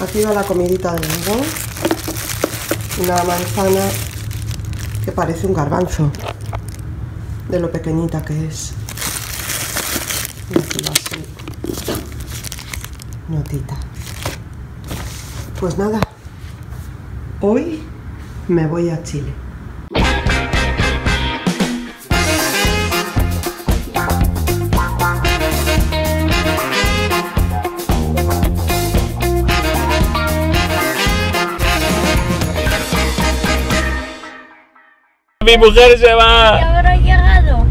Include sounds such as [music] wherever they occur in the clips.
Aquí va la comidita de Hugo. Una manzana que parece un garbanzo. De lo pequeñita que es. Y aquí va notita. Pues nada. Hoy me voy a Chile. Mi mujer se ¿Y va. habrá llegado?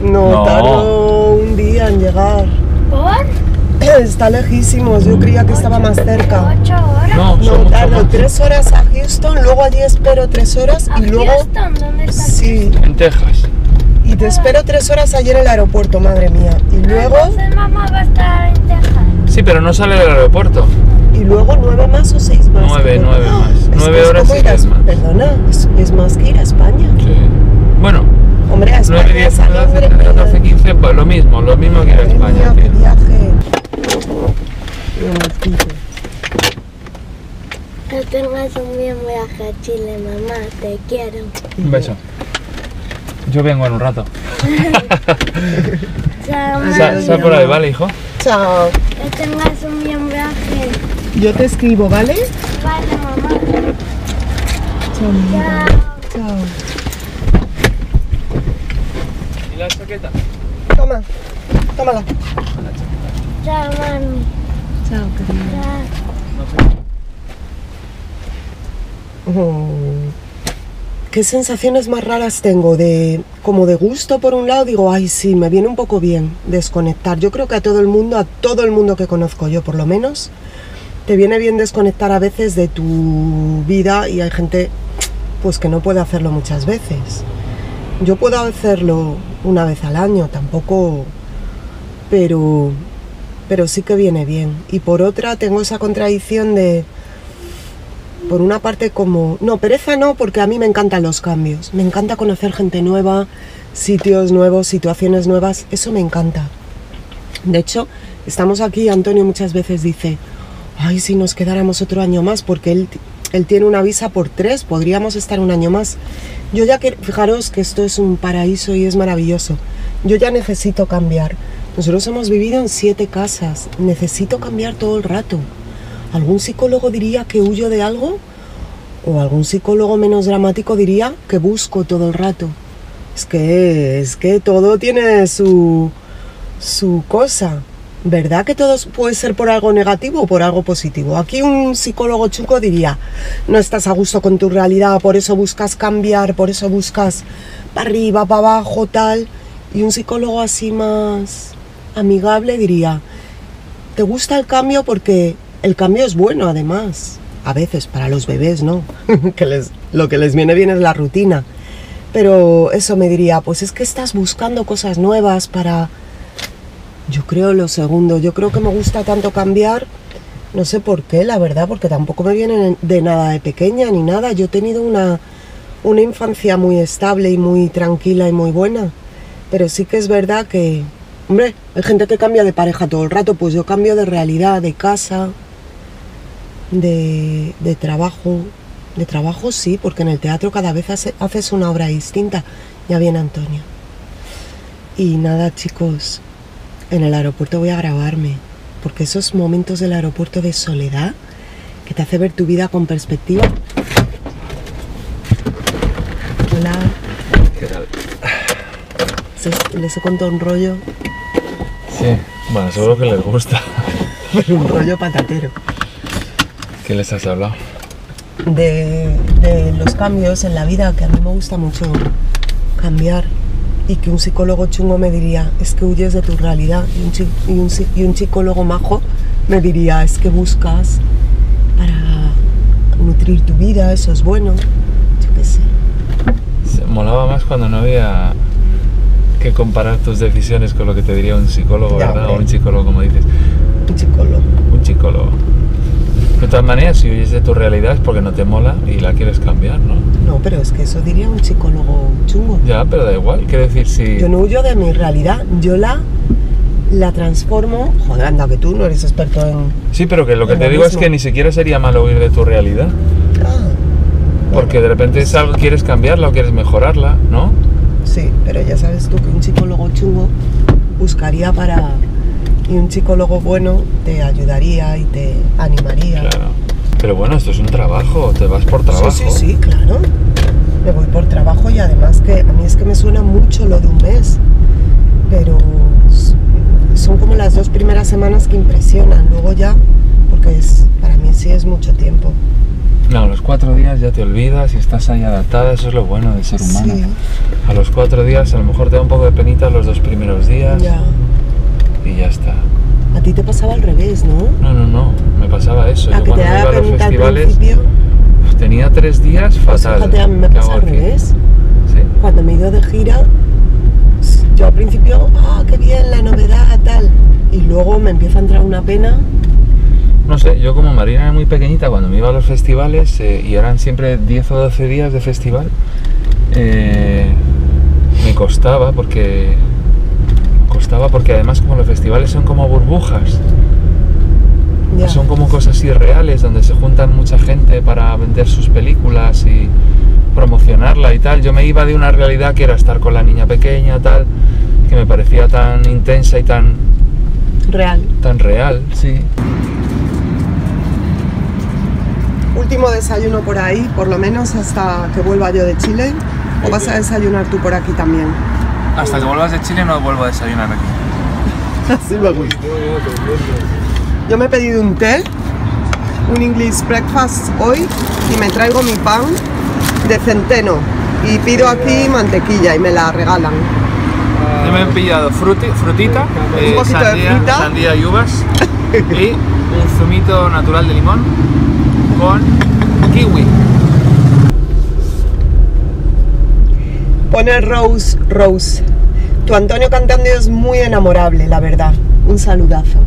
No, No. tardó un día en llegar. ¿Por? Está lejísimos, yo creía que estaba más cerca. ¿Ocho horas? No, No, tardo más. tres horas a Houston, luego allí espero tres horas y ¿A luego... Houston? ¿Dónde está? Sí, En Texas. y te espero tres horas allí en el aeropuerto, madre mía. Y luego, Entonces mamá va a estar en Texas. Sí, pero no sale del aeropuerto. Y luego nueve más o seis más. Nueve, creo. nueve más. Es que Nueve es horas y ir a- más. Perdona, es, es más que ir a España. Sí. Bueno, Hombre, a España 9, 10, sale 12, hombre, 14, 15, pues lo mismo, lo mismo que ir a España. mía, qué tío. viaje. Que tengas un buen viaje a Chile, mamá. Te quiero. Un beso. Yo vengo en un rato. [laughs] Chao, Ay, Sa- mami. Sal por ahí, ¿vale, hijo? Chao. Que tengas un buen viaje. Yo te escribo, ¿vale? Vale, mamá. Chao. Chao. Chao. ¿Y la chaqueta? Toma. Tómala. Chao, mami. Chao, cariño. Chao. Mm. ¿Qué sensaciones más raras tengo? De como de gusto por un lado, digo, ay sí, me viene un poco bien desconectar. Yo creo que a todo el mundo, a todo el mundo que conozco yo por lo menos, te viene bien desconectar a veces de tu vida y hay gente pues que no puede hacerlo muchas veces. Yo puedo hacerlo una vez al año, tampoco, pero pero sí que viene bien. Y por otra tengo esa contradicción de por una parte como, no, pereza no, porque a mí me encantan los cambios, me encanta conocer gente nueva, sitios nuevos, situaciones nuevas, eso me encanta. De hecho, estamos aquí, Antonio muchas veces dice, ay, si nos quedáramos otro año más, porque él, él tiene una visa por tres, podríamos estar un año más. Yo ya que, fijaros que esto es un paraíso y es maravilloso, yo ya necesito cambiar. Nosotros hemos vivido en siete casas, necesito cambiar todo el rato. ¿Algún psicólogo diría que huyo de algo? ¿O algún psicólogo menos dramático diría que busco todo el rato? Es que, es que todo tiene su, su cosa. ¿Verdad que todo puede ser por algo negativo o por algo positivo? Aquí un psicólogo chuco diría, no estás a gusto con tu realidad, por eso buscas cambiar, por eso buscas para arriba, para abajo, tal. Y un psicólogo así más amigable diría, te gusta el cambio porque el cambio es bueno además. A veces para los bebés, ¿no? [laughs] que les, lo que les viene bien es la rutina. Pero eso me diría, pues es que estás buscando cosas nuevas para... Yo creo lo segundo, yo creo que me gusta tanto cambiar, no sé por qué, la verdad, porque tampoco me viene de nada de pequeña ni nada. Yo he tenido una, una infancia muy estable y muy tranquila y muy buena. Pero sí que es verdad que, hombre, hay gente que cambia de pareja todo el rato, pues yo cambio de realidad, de casa, de, de trabajo. De trabajo sí, porque en el teatro cada vez hace- haces una obra distinta. Ya viene Antonio. Y nada, chicos, en el aeropuerto voy a grabarme, porque esos momentos del aeropuerto de soledad que te hace ver tu vida con perspectiva. Hola, ¿Qué tal? Les he contado un rollo, Sí, bueno, seguro que les gusta. pero [laughs] un rollo patatero. ¿Qué les has hablado? de, de los cambios en la vida, que a mí me gusta mucho cambiar y que un psicólogo chungo me diría, es que huyes de tu realidad y un, chi- y un, y un psicólogo majo me diría, es que buscas para nutrir tu vida, eso es bueno, yo qué sé. Se molaba más cuando no había que comparar tus decisiones con lo que te diría un psicólogo, Ya, ¿verdad? O hombre. un psicólogo, como dices. Un psicólogo. De todas maneras, si huyes de tu realidad es porque no te mola y la quieres cambiar, ¿no? No, pero es que eso diría un psicólogo chungo. Ya, pero da igual. Quiero decir, si... Yo no huyo de mi realidad, yo la, la transformo. Joder, anda, que tú no eres experto en. Sí, pero que lo que te digo es que ni siquiera sería malo huir de tu realidad. Ah, Porque de repente es algo, quieres cambiarla o quieres mejorarla, ¿no? sí, pero ya sabes tú que un psicólogo chungo buscaría para. Y un psicólogo bueno te ayudaría y te animaría. Claro. Pero bueno, esto es un trabajo, te vas por trabajo. Sí, sí, sí, claro. Me voy por trabajo y además que a mí es que me suena mucho lo de un mes. Pero son como las dos primeras semanas que impresionan. Luego ya, porque es, para mí sí es mucho tiempo. No, a los cuatro días ya te olvidas y estás ahí adaptada, eso es lo bueno de ser humano. Sí, A los cuatro días a lo mejor te da un poco de penita los dos primeros días ya. Y ya está. A ti te pasaba al revés, ¿no? No, no, no, me pasaba eso. A Yo que te cuando iba a los festivales principio. pues, tenía tres días Pues fatal. fíjate, a mí me ¿Qué pasa al revés. Sí. Cuando me he ido de gira, yo al principio, ah, qué bien, la novedad, tal. Y luego me empieza a entrar una pena. No sé, yo como Marina era muy pequeñita cuando me iba a los festivales eh, y eran siempre 10 o 12 días de festival, eh, me costaba porque costaba porque además como los festivales son como burbujas, son como cosas irreales donde se juntan mucha gente para vender sus películas y promocionarla y tal. Yo me iba de una realidad que era estar con la niña pequeña tal, que me parecía tan intensa y tan Real. tan real, sí. Último desayuno por ahí, por lo menos hasta que vuelva yo de Chile. ¿O vas a desayunar tú por aquí también? Hasta que vuelvas de Chile no vuelvo a desayunar aquí. Así me gusta. Yo me he pedido un té, un English breakfast hoy y me traigo mi pan de centeno y pido aquí mantequilla y me la regalan. Yo me he pillado fruti- frutita, eh, Un poquito de sandía, fruta. sandía y uvas y un zumito natural de limón con kiwi. Pone Rose Rose. Tu Antonio cantando es muy enamorable, la verdad. Un saludazo.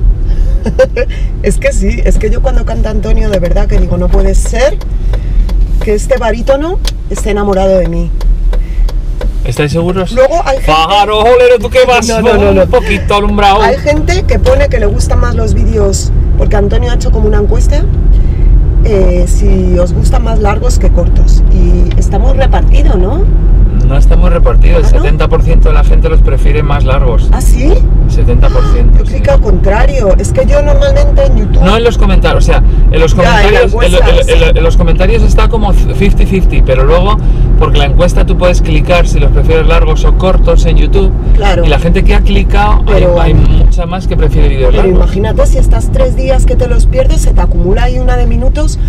[laughs] es que sí, es que yo cuando canta Antonio de verdad que digo, no puede ser que este barítono esté enamorado de mí. ¿Estáis seguros? Luego hay gente, Pájaro, jolero, ¿tú qué [laughs] vas? No, no, no, no. Un poquito alumbrado. hay gente que pone que le gustan más los vídeos, porque Antonio ha hecho como una encuesta, eh, si os gustan más largos que cortos. Y estamos repartidos, ¿no? No estamos repartidos, ¿Ah, el no? 70% de la gente los prefiere más largos. ¿Ah, sí? 70%. Yo sí. contrario. Es que yo normalmente en YouTube... No en los comentarios, o sea, en los Ya, en comentarios, en, encuesta, en lo- en los comentarios está como 50-50, pero luego, porque la encuesta tú puedes clicar si los prefieres largos o cortos en YouTube, Claro. y la gente que ha clicado, hay- Pero- hay, mucha más que prefiere vídeos Pero largos. imagínate si estás tres días que te los pierdes, se te acumula ahí una de minutos.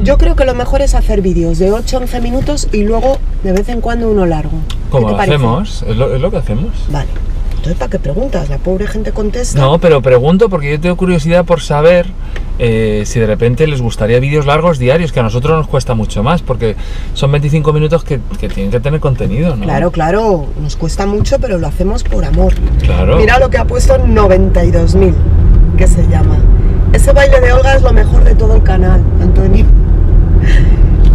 Mm. Yo creo que lo mejor es hacer vídeos de 8-11 minutos y luego de vez en cuando uno largo. ¿Qué Como lo parece? hacemos, es lo, es lo que hacemos. Vale. Entonces, ¿para qué preguntas? La pobre gente contesta. No, pero pregunto porque yo tengo curiosidad por saber eh, si de repente les gustaría vídeos largos diarios, que a nosotros nos cuesta mucho más, porque son 25 minutos que, que tienen que tener contenido, ¿no? Claro, claro, nos cuesta mucho, pero lo hacemos por amor. Claro. Mira lo que ha puesto 92.000, que se llama. Ese baile de Olga es lo mejor de todo el canal, Antonio.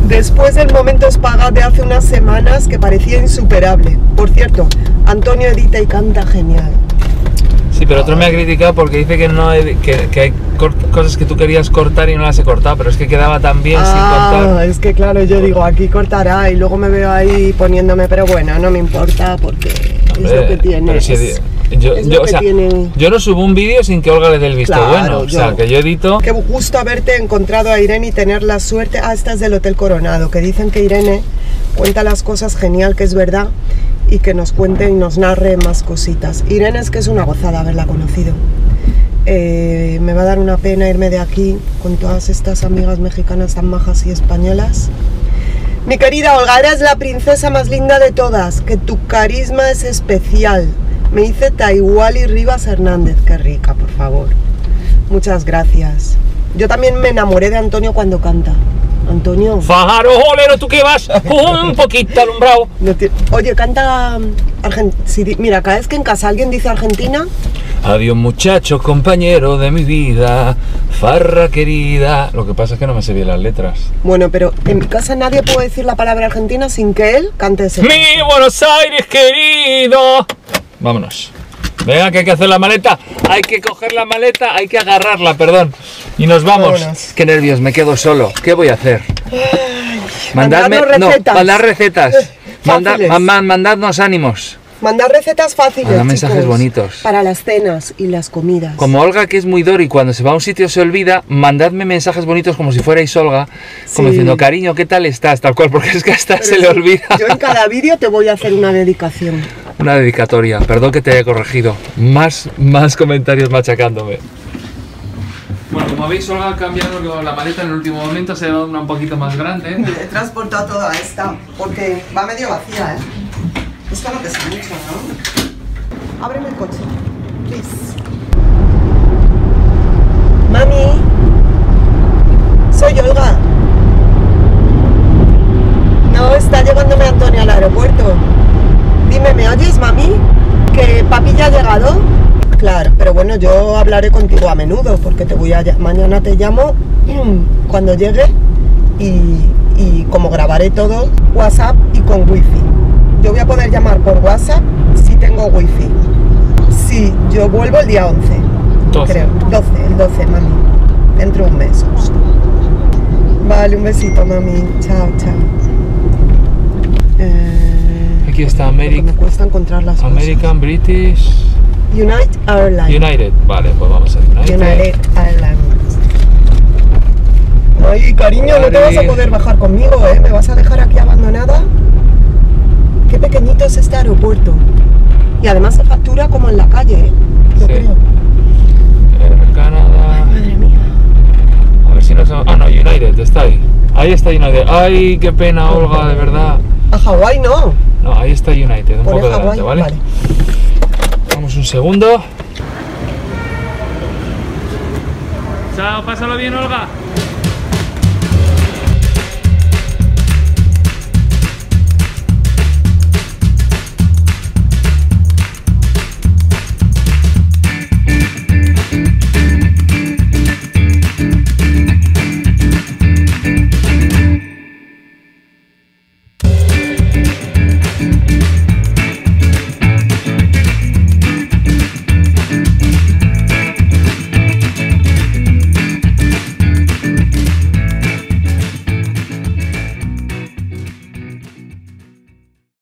Después del momento espaga de hace unas semanas que parecía insuperable. Por cierto, Antonio edita y canta genial. Sí, pero otro me ha criticado porque dice que no he- que, que hay cosas que tú querías cortar y no las he cortado, pero es que quedaba tan bien sin Ah, cortar. es que claro, yo digo, aquí cortará y luego me veo ahí poniéndome, pero bueno, no me importa porque es lo que Hombre, tiene. pero si es- he- yo, es lo yo, o sea, yo no subo un vídeo sin que Olga le dé el visto Claro, bueno. O sea, yo- que yo edito. Qué gusto haberte encontrado a Irene y tener la suerte. Ah, esta es del Hotel Coronado, que dicen que Irene cuenta las cosas genial, que es verdad, y que nos cuente y nos narre más cositas. Irene es que es una gozada haberla conocido. Eh, me va a dar una pena irme de aquí con todas estas amigas mexicanas tan majas y españolas. Mi querida Olga, eres la princesa más linda de todas, que tu carisma es especial. Me dice Taiwali Rivas Hernández, qué rica, por favor. Muchas gracias. Yo también me enamoré de Antonio cuando canta. Antonio, Fajaro, jolero, ¿tú qué vas? [laughs] Un poquito alumbrado. no te- oye, canta Argentina. Mira, cada vez que en casa alguien dice Argentina, Adiós muchacho, compañero de mi vida, farra querida. Lo que pasa es que no me sé bien las letras. bueno, pero en mi casa nadie puede decir la palabra Argentina sin que él cante ese. Mi Buenos Aires querido. Vámonos. Venga, que hay que hacer la maleta. Hay que coger la maleta, hay que agarrarla, perdón. Y nos vamos. Vámonos. Qué nervios, me quedo solo. ¿Qué voy a hacer? Mandadme recetas. No, mandad recetas. Mandad, Fáciles. mamá, mandadnos ánimos. Mandar recetas fáciles. Mandad mensajes chicos, bonitos. Para las cenas y las comidas. Como Olga, que es muy Dori, cuando se va a un sitio se olvida, mandadme mensajes bonitos como si fuerais Olga, como Sí. diciendo, cariño, ¿qué tal estás? Tal cual, porque es que hasta Pero se le olvida. Yo en cada vídeo te voy a hacer una dedicación. Una dedicatoria, perdón que te haya corregido. Más, más comentarios machacándome. Bueno, como veis, Olga ha cambiado la maleta en el último momento, se ha dado una un poquito más grande. [laughs] He transportado toda esta porque va medio vacía, ¿eh? Esto no pesa mucho, ¿no? Ábreme el coche, please. Mami, soy Olga. No, está llevándome Antonio al aeropuerto. Dime, ¿me oyes, mami? ¿Que papi ya ha llegado? Claro, pero bueno, yo hablaré contigo a menudo porque te voy a mañana te llamo cuando llegue y, y como grabaré todo WhatsApp y con wifi. Yo voy a poder llamar por WhatsApp si tengo wifi. Sí, yo vuelvo el día 11, 12. creo. 12, el 12, mami. Dentro de un mes. Vale, un besito, mami. Chao, chao. Eh, Aquí está Ameri- me cuesta encontrar las American, British. United Airlines. United. Vale, pues vamos a United. United Airlines. Ay, cariño, no te vas a poder bajar conmigo, ¿eh? ¿Me vas a dejar aquí abandonada? Qué pequeñito es este aeropuerto. Y además se factura como en la calle, ¿eh? Yo Sí. creo. Air Canada. Madre mía. A ver si nos... Ah, no, United, está ahí. Ahí está United. Ay, qué pena, Olga, de verdad. A Hawái no. No, ahí está United, un Pone poco delante, ¿vale? vale. Vamos un segundo. Chao, pásalo bien, Olga.